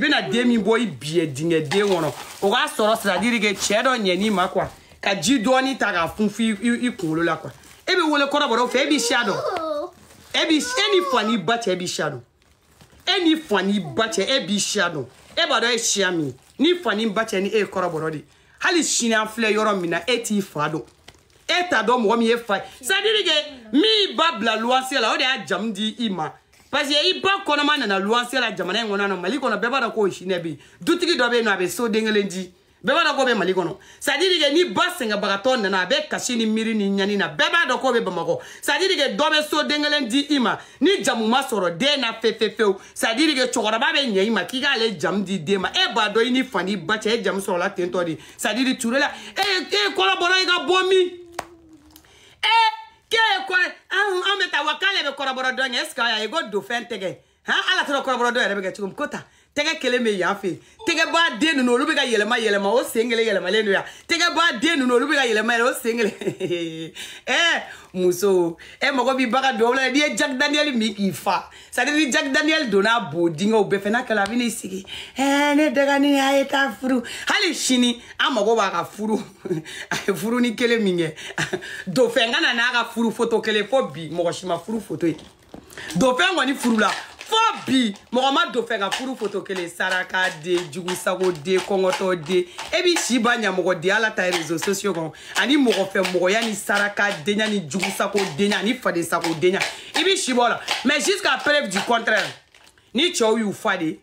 i bɛna den min bɔ i biɛ dingɛ den kɔnɔ o k'a sɔrɔ sadiri kɛ cɛ dɔ ɲɛn'i ma kuwa ka ji dɔɔni ta k'a fun f'i i kunkolo la kuwa e bɛ wele kɔrɔbɔrɔw fɛ e b'i siya dɔn e b'i e ni fa n'i ba cɛ b'i siya dɔn e ni fa n'i ba cɛ e b'i siya dɔn e b'a dɔn e siya min ni fa ni ba cɛ ni e ye kɔrɔbɔrɔ de ye hali sini an filɛ yɔrɔ min na e t'i fa dɔn e t'a dɔn mɔgɔ min ye fa ye sadiri kɛ min ba bila luwanse la o de y'a jamu di i ma. parce que i ba kɔnɔma nana luwanse la jamana in kɔnɔ na mali kɔnɔ bɛɛ b'a dɔn k'o ye sinɛ bɛ yen dutigi dɔ bɛ yen nɔ a bɛ so den kelen di bɛɛ b'a dɔn k'o bɛ mali kɔnɔ c'est à dire que ni ba sɛgɛnbagatɔ nana a bɛ kasi ni miiri ni ɲani na bɛɛ b'a dɔn k'o bɛ bamakɔ c'est à dire que dɔ bɛ so den kelen di i ma ni jamu ma sɔrɔ den na fefefewu c'est à dire que cɛkɔrɔba bɛ ɲɛ i ma k'i k'ale jamu di den ma e b'a dɔn i ni fandi ba cɛ e jamu sɔrɔla ten tɔ de c'est à dire turela e e kɔlɔbɔra i ka bɔ min e kee kɔ anw anw bɛ taa wa k'ale bɛ kɔrɔbɔrɔ dɔn ɲɛ ɛsike ayi ko don fɛn tɛgɛ han ala t'a dɔn kɔrɔbɔrɔ dɔn yɛrɛ bɛ kɛ cogo min ko tan tɛgɛ kelen bɛ yan fɛ tɛgɛ b'a den ninnu olu bɛ ka yɛlɛma yɛlɛma o sen kelen yɛlɛmalen don yan tɛgɛ b'a den ninnu olu bɛ ka yɛlɛma yɛlɛma o sen kelen ɛɛ eh, muso e mago b'i ba ka duwawu la n'i ye jack daniel min k'i fa sadi ni jack daniel donna eh, a bo dingɛw bɛɛ fɛ n'a kɛla a bɛ n'i sigi ɛɛ ne dagani a ye taa furu hali sini an mago b'a ka furu a ye furu ni kelen min kɛ dofɛn ka na n'a ka furu foto kelen fo bi mɔgɔ si ma furu foto ye dofɛn kɔni furu la fɔ bi mɔgɔ ma don fɛ ka furu foto kelen saraka den jugusago den kɔngɔtɔ den e b'i si ba ɲamɔgɔ den ala ta réseau sociaux kɔnɔ ani mɔgɔ fɛ mɔgɔya ni saraka denya ni jugusago denya ani fadensago denya i b'i si bɔ la mais jusqu'à preuve du contraire ni cɛw y'u fa de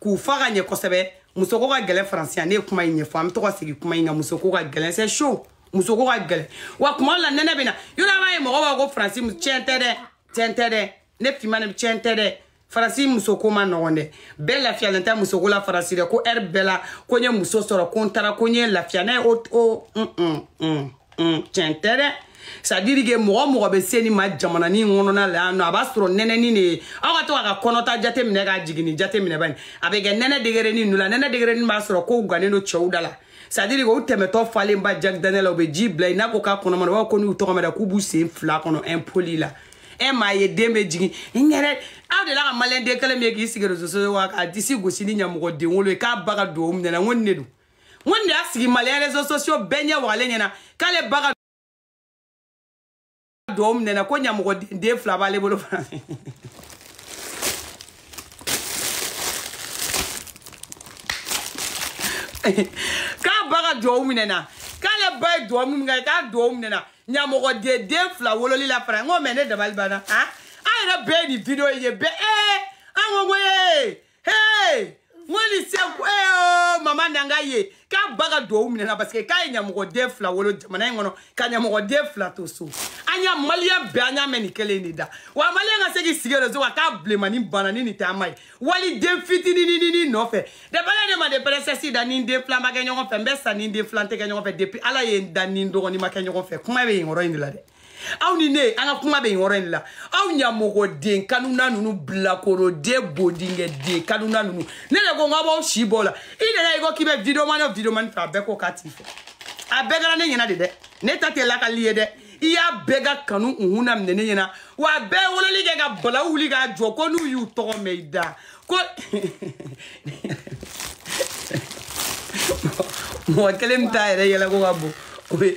k'u fa ka ɲɛ kosɛbɛ musoko ka gɛlɛn faransi yan ne ye kuma in ɲɛfɔ an bɛ to ka segin kuma in kan musoko ka gɛlɛn c'est chaud musoko ka gɛlɛn wa kuma la nɛnɛ bɛ na yɔrɔ b'a ye mɔgɔw b'a ko faransi tiɲɛ tɛ dɛ tiɲɛ tɛ dɛ ne finma ne tiɲɛ tɛ dɛ farasi musoko ma nɔgɔn dɛ bɛɛ lafiyalen tɛ musoko la farasi dɛ ko ɛri bɛɛ la ko n ye muso sɔrɔ ko n taara ko n ye lafiya ne ye o o tiɲɛ tɛ dɛ sadiri ke mɔgɔ mɔgɔ bɛ se nin ma jamanani kɔnɔna la yan nɔ a b'a sɔrɔ nɛnɛni de ye aw ka to k'a ka kɔnɔta jate minɛ k'a jiginni jate minɛ bani a bɛ kɛ nɛnɛ degereni ninnu la nɛnɛ degereni b'a sɔrɔ kow gannen don cɛw da la sadiri ke u tɛmɛtɔ falenba jack daniel la u bɛ ji bila i n'a ko k'a kɔnɔmana u b'a ko n'u tɔgɔ mɛn dɛ k'u b'u sen fila kɔnɔ impoli la e m'a ye den bɛ jigin n yɛrɛ aw de la ka maliyɛnden kelen min ye k'i sigi rezo so wa k'a disi gosi ni ɲɛmɔgɔ den wolo ye k'a ba ka duwawu minɛ na n ko nin de don n ko nin de y'a sigi maliyɛn rezo sosiyo bɛɛ ɲɛ wagalen ɲɛna k'ale ba ka duwawu minɛ na ko ɲɛmɔgɔ den den fila b'ale bolo fana k'a ba ka duwawu minɛ na k'ale ba ye duwawu min kɛ i k'a duwawu minɛ na ɲamɔgɔ de den fila wololi la fana n ko mɛ ne dabali banna han an yɛrɛ bɛɛ ye nin video in ye bɛɛ ee an ko ko ee ee n ko nin se ko ee oo. mama na ngai ye k'a ba ka duwawu minɛ na parce que k'a ye ɲamɔgɔden fila wolo jamana in kɔnɔ ka ɲamɔgɔden fila to so an y'a maliyɛn bɛɛ an y'a mɛn nin kelen de da wa maliyɛn ka se k'i sigi yɛrɛ so wa k'a bilenma ni banna ni nin tɛ an ma ye wali den fitininini nɔfɛ depɛlɛ ne ma depɛlɛsɛsi da ni n den filan ma kɛ ɲɔgɔn fɛ n bɛ sa ni n den filan tɛ kɛ ɲɔgɔn fɛ depi ala ye n da ni n dɔgɔnin ma kɛ ɲɔgɔn fɛ kuma bɛ yen yɔrɔ in de la dɛ aw ni ne an ka kuma bɛ yen yɔrɔ in la aw ɲamɔgɔden kanuna ninnu bilakoroden bodingɛden kanuna ninnu ne de ko n ka b'aw si bɔ o la i nana i ko k'i bɛ videomani o videomani ta a bɛɛ ko k'a t'i fɛ a bɛɛ kɛra ne ɲɛna de dɛ ne ta tɛ lakali ye dɛ i y'a bɛɛ ka kanu unhun na minɛ ne ɲɛna wa a bɛɛ wololi kɛ ka bala wuli k'a jɔ ko n'u y'u tɔgɔ mɛn i da ko mɔgɔ kelen bɛ taa yɛrɛ yɛlɛ ko ka bon o bɛ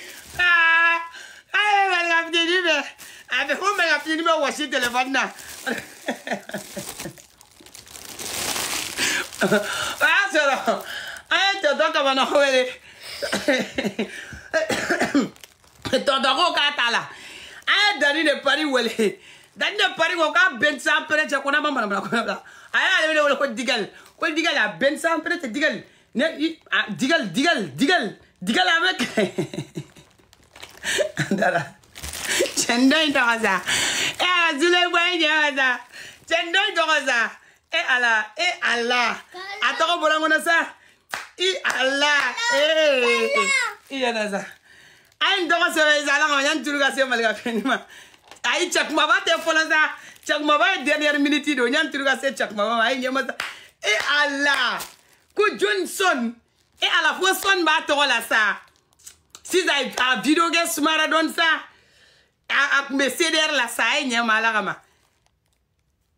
na wasi telefon na o y'a sɔrɔ an ye tɔtɔ kamana wele tɔtɔ ko k'a t'a la an ye dani de pari wele dani de pari ko k'a bɛn san pɛrɛ cɛ ko n'a ma manamana kɔnɔ bila a y'ale de wele ko digɛli ko digɛli a bɛn san pɛrɛ tɛ digɛli ne digɛli ah, digɛli digɛli digɛli a bɛ kɛ an taara cɛnin dɔ in tɔgɔ sa zule ɲɛ sa cɛnin dɔ tɔgɔ sa e ala e ala e a tɔgɔ bɔra n sa i ala e i yɛrɛ sa a ye n tɔgɔ sɛbɛn sa e ala kama yanni turu ka se mali ka fɛn ma ayi cɛ e kumaba tɛ fɔlɔ sa cɛ kumaba ye dernière minute do ye yanni turu ka se cɛ kumaba ma sa e ala ku johnson e ala fo son b'a to la sa sisan a video ge smara don sa. a kun bɛ CDR la sa a ye ɲɛ ma ala kama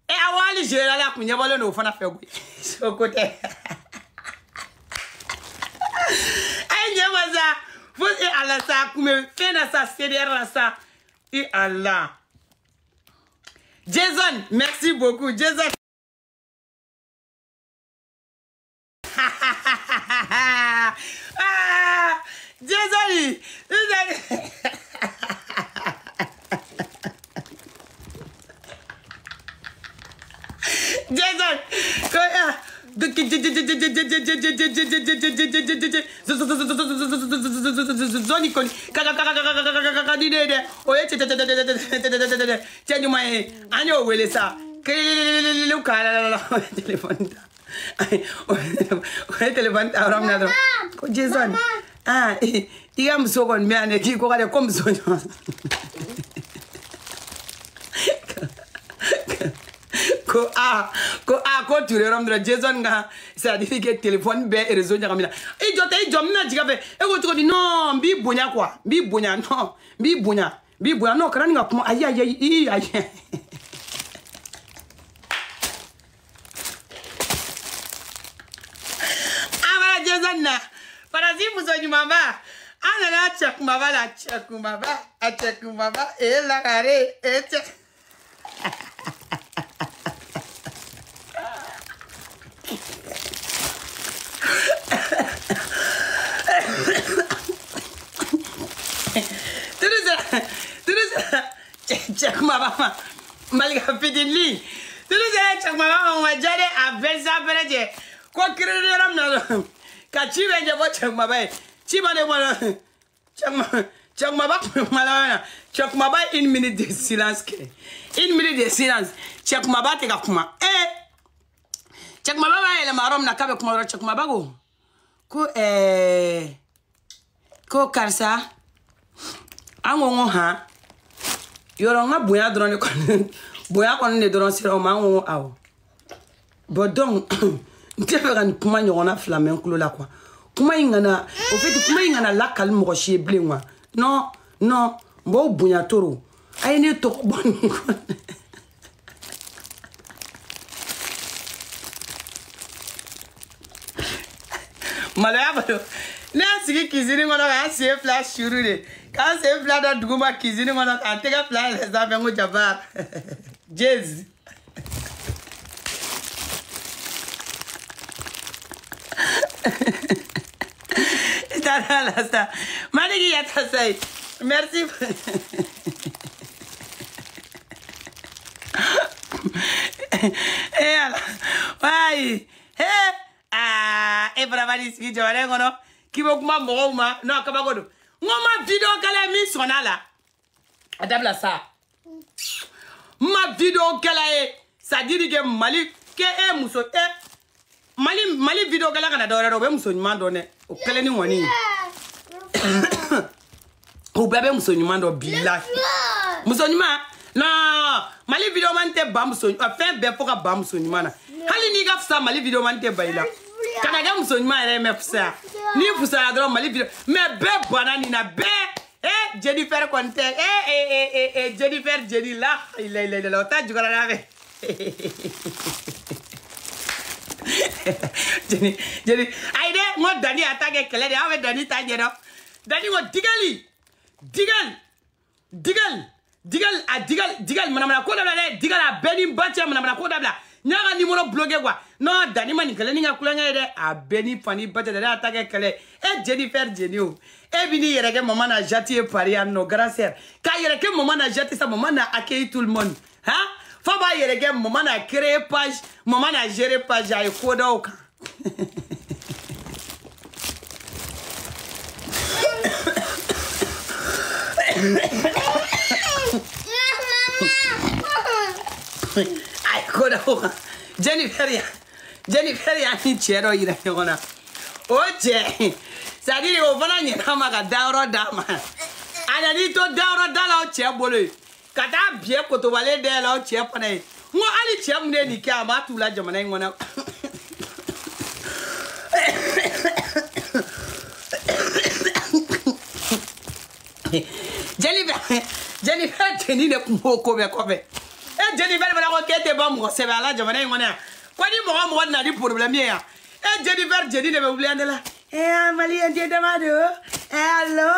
e awo hali général a kun ɲɛbɔlen don o fana fɛ koyi so ko tɛ a ye ɲɛ ma sa fo e ala sa a kun bɛ fɛn na sa CDR la sa e ala Jason merci beaucoup Jason zonikoni kakakakakakakakadinede oyetetetetetetetetetetetetete cenyumaye ani owelesa kelelukala telefoni ta jason i ka muso kɔni bɛ yan dɛ k'i ko ka dɛ ko ko a ko a ko turero mina eh, jason ka sadiri eh, ke telefɔni bɛɛ réseau ɲagamina i jɔ tɛ i jɔ n bɛna jigin a fɛ e eh, ko cogo di non n b'i bonya kuwa n b'i bonya non n b'i bonya n b'i bonya non kana nin ka kuma ayi ayi ayi ayi amara jason na farasi muso ɲumanba an nana cɛkunbaba la cɛkunbaba a cɛkunbaba e lagare e cɛ mama malika fitini tulu sera cɛkuma mama ma diya dɛ a bɛɛ sa bɛrɛ jɛ ko kirili yɔrɔ min na dɔrɔn ka ci bɛ ɲɛfɔ cɛkumaba ye ci ma de bɔ cɛkuma cɛkumaba tun bɛ kuma laban na cɛkumaba ye une minute de silence kɛ une minute de silence cɛkumaba tɛ ka kuma ee cɛkumaba b'a yɛlɛma yɔrɔ min na k'a bɛ kuma yɔrɔ cɛkumaba ko ko ɛɛ ko karisa an ko ko han. yɔrɔ n ka bonya dɔrɔn de kɔni bonya kɔni de dɔrɔn sera o ma an ko awɔ bɔn donc n tɛ fɛ ka nin kuma ɲɔgɔnna fila mɛn n tulo la kuwa kuma in kana o fait kuma in kana lakali mɔgɔ si ye bilen kuwa non non n b'o bonya toro a ye ne tɔgɔ bɔ nin kɔnɔ maloya balo ne y'a sigi kizini kɔnɔ k'a sen fila suru de k'an sen fila da dugu ma kizini kɔnɔ k'an tɛgɛ fila yɛlɛ sanfɛ n ko jabar james i taara la sa maliki yata sayi merci e ala wayi he aa e fana b'a ni sigi jamana in kɔnɔ k'i bɛ kuma mɔgɔw ma non kabako don n ko ma video gɛlɛn min sɔnna a la a e, dabila sa n ma video gɛlɛn ye sadiri kɛ mali kɛ e muso e mali mali video gɛlɛn kana dɔwɛrɛ dɛ o bɛ muso ɲuman dɔn dɛ o kɛlɛ ni ŋɔni ye o bɛɛ bɛ muso ɲuman dɔn bi la muso ɲuman non mali video man tɛ ba muso fɛn bɛɛ fo ka ba muso ɲuman na hali n'i ka fisa mali video man tɛ ba i la. kana kɛ muso ɲuman yɛrɛ mɛ fusaya n'i fusaya dɔrɔn mali bi mɛ bɛɛ bana nin na bɛɛ eh jeli fɛrɛ kɔni tɛ eh eh eh eh eh jeli fɛrɛ jeli la ilayilayila o ta jukɔrɔ n'a fɛ jeli jeli ayi dɛ n ko dani a ta kɛ kɛlɛ de aw bɛ dani ta ɲɛdɔn dani ko digali digali digali digali a digali digali manamana ko dabila dɛ digali a bɛɛ ni ba cɛ manamana ko dabila. n'a ka nimoro bloqué quoi non danni ma nin kɛlɛ ni ka kulonkɛ ye dɛ a bɛɛ ni fani ba tɛ dɛ ne y'a ta kɛ kɛlɛ e jeni fɛri jeni o e bi n'i yɛrɛ kɛ mama na jati ye pari yan nɔ grand sœur k'a yɛrɛ kɛ mama na jati sa mama na accueilli tout le monde han fa b'a yɛrɛ kɛ mama na créer page mama na gérer page a ye ko dɔw kan Mama! كون أخوها جاني بحري جاني بحري عن تشيرو يرا يغنا أوجي ساديني وفنا نيرما كدارو داما أنا دي تو دارو دالا تشير بولي كتا بيه كتوالي دالا تشير فني مو علي تشير مني نيكا ما تولا جمانين ونا jeli bɛ jeli bɛ jeni de kun b'o ko bɛɛ kɔfɛ jeli vɛri fana ko k'e tɛ bɔ mɔgɔ sɛbɛ ala jamana in kɔnɔ yan ko ni mɔgɔ mɔgɔ nana ni problème ye yan e jeli vɛri jeli de bɛ wuli an de la ɛɛ maliyɛn den dama de o ɛɛ alo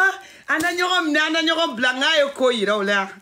an na ɲɔgɔn minɛ an na ɲɔgɔn bila n k'a ye ko yira o la